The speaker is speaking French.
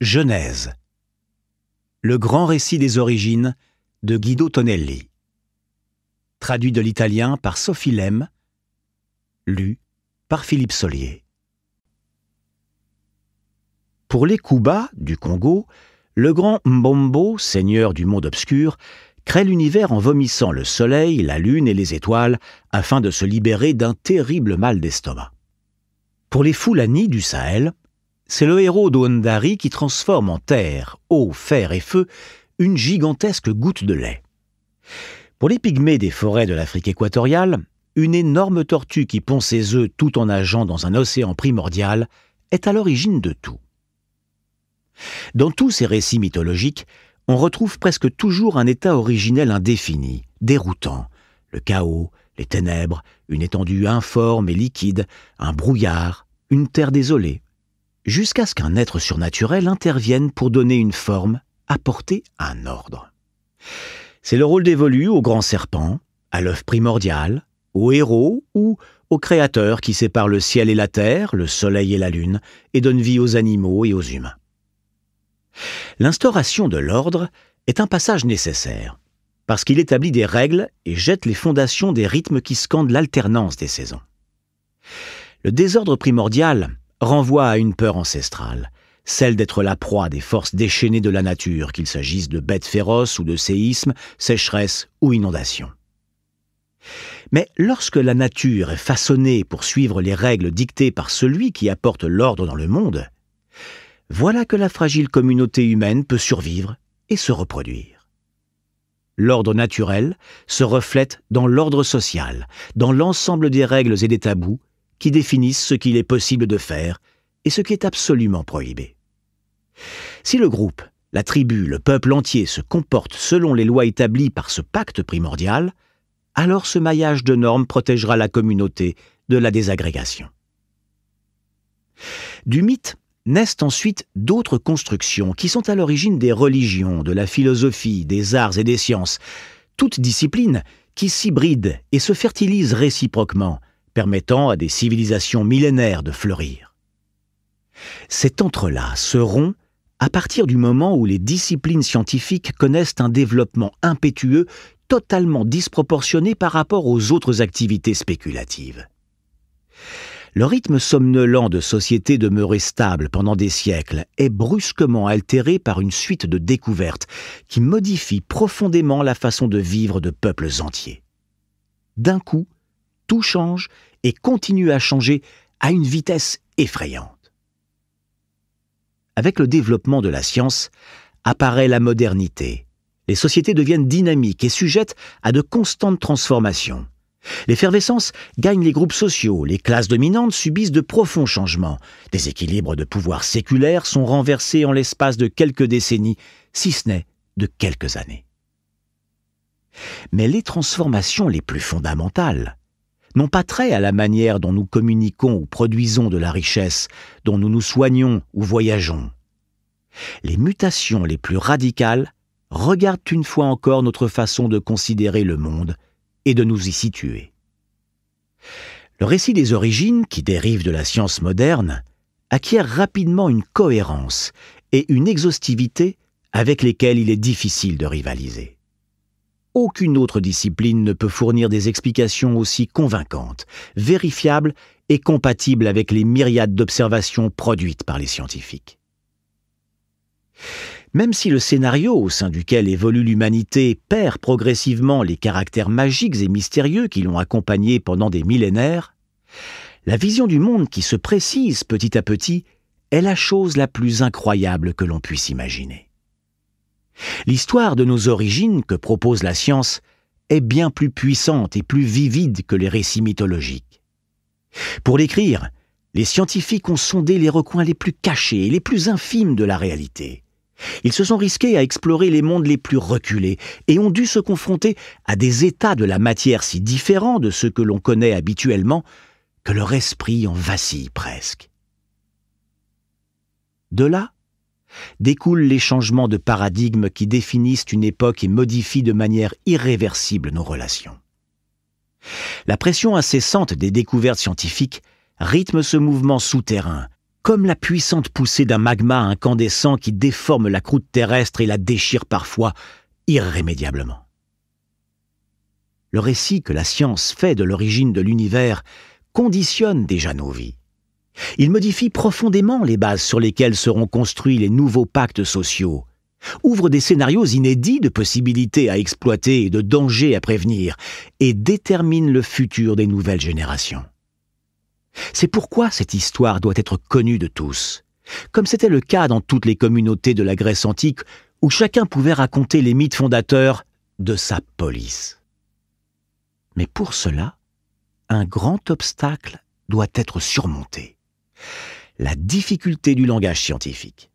Genèse. Le grand récit des origines de Guido Tonelli. Traduit de l'italien par Sophie Lem. Lu par Philippe Solier. Pour les Kuba du Congo, le grand Mbombo, seigneur du monde obscur, crée l'univers en vomissant le soleil, la lune et les étoiles afin de se libérer d'un terrible mal d'estomac. Pour les Fulani du Sahel, c'est le héros d'Oundari qui transforme en terre, eau, fer et feu une gigantesque goutte de lait. Pour les pygmées des forêts de l'Afrique équatoriale, une énorme tortue qui pond ses œufs tout en nageant dans un océan primordial est à l'origine de tout. Dans tous ces récits mythologiques, on retrouve presque toujours un état originel indéfini, déroutant, le chaos, les ténèbres, une étendue informe et liquide, un brouillard, une terre désolée, jusqu'à ce qu'un être surnaturel intervienne pour donner une forme, apporter un ordre. C'est le rôle dévolu au grand serpent, à l'œuf primordial, au héros ou au créateur qui sépare le ciel et la terre, le soleil et la lune, et donne vie aux animaux et aux humains. L'instauration de l'ordre est un passage nécessaire, parce qu'il établit des règles et jette les fondations des rythmes qui scandent l'alternance des saisons. Le désordre primordial renvoie à une peur ancestrale, celle d'être la proie des forces déchaînées de la nature, qu'il s'agisse de bêtes féroces ou de séismes, sécheresses ou inondations. Mais lorsque la nature est façonnée pour suivre les règles dictées par celui qui apporte l'ordre dans le monde, voilà que la fragile communauté humaine peut survivre et se reproduire. L'ordre naturel se reflète dans l'ordre social, dans l'ensemble des règles et des tabous qui définissent ce qu'il est possible de faire et ce qui est absolument prohibé. Si le groupe, la tribu, le peuple entier se comportent selon les lois établies par ce pacte primordial, alors ce maillage de normes protégera la communauté de la désagrégation. Du mythe naissent ensuite d'autres constructions qui sont à l'origine des religions, de la philosophie, des arts et des sciences, toutes disciplines qui s'hybrident et se fertilisent réciproquement, permettant à des civilisations millénaires de fleurir. Cet entre-là se rompt à partir du moment où les disciplines scientifiques connaissent un développement impétueux totalement disproportionné par rapport aux autres activités spéculatives. Le rythme somnolent de sociétés demeurées stables pendant des siècles est brusquement altéré par une suite de découvertes qui modifient profondément la façon de vivre de peuples entiers. D'un coup, tout change et continue à changer à une vitesse effrayante. Avec le développement de la science, apparaît la modernité. Les sociétés deviennent dynamiques et sujettes à de constantes transformations. L'effervescence gagne les groupes sociaux, les classes dominantes subissent de profonds changements, des équilibres de pouvoir séculaires sont renversés en l'espace de quelques décennies, si ce n'est de quelques années. Mais les transformations les plus fondamentales, n'ont pas trait à la manière dont nous communiquons ou produisons de la richesse, dont nous nous soignons ou voyageons. Les mutations les plus radicales regardent une fois encore notre façon de considérer le monde et de nous y situer. Le récit des origines, qui dérive de la science moderne, acquiert rapidement une cohérence et une exhaustivité avec lesquelles il est difficile de rivaliser. Aucune autre discipline ne peut fournir des explications aussi convaincantes, vérifiables et compatibles avec les myriades d'observations produites par les scientifiques. Même si le scénario au sein duquel évolue l'humanité perd progressivement les caractères magiques et mystérieux qui l'ont accompagné pendant des millénaires, la vision du monde qui se précise petit à petit est la chose la plus incroyable que l'on puisse imaginer. L'histoire de nos origines que propose la science est bien plus puissante et plus vivide que les récits mythologiques. Pour l'écrire, les scientifiques ont sondé les recoins les plus cachés et les plus infimes de la réalité. Ils se sont risqués à explorer les mondes les plus reculés et ont dû se confronter à des états de la matière si différents de ceux que l'on connaît habituellement que leur esprit en vacille presque. De là, découlent les changements de paradigme qui définissent une époque et modifient de manière irréversible nos relations. La pression incessante des découvertes scientifiques rythme ce mouvement souterrain, comme la puissante poussée d'un magma incandescent qui déforme la croûte terrestre et la déchire parfois irrémédiablement. Le récit que la science fait de l'origine de l'univers conditionne déjà nos vies. Il modifie profondément les bases sur lesquelles seront construits les nouveaux pactes sociaux, ouvre des scénarios inédits de possibilités à exploiter et de dangers à prévenir, et détermine le futur des nouvelles générations. C'est pourquoi cette histoire doit être connue de tous, comme c'était le cas dans toutes les communautés de la Grèce antique où chacun pouvait raconter les mythes fondateurs de sa police. Mais pour cela, un grand obstacle doit être surmonté. La difficulté du langage scientifique.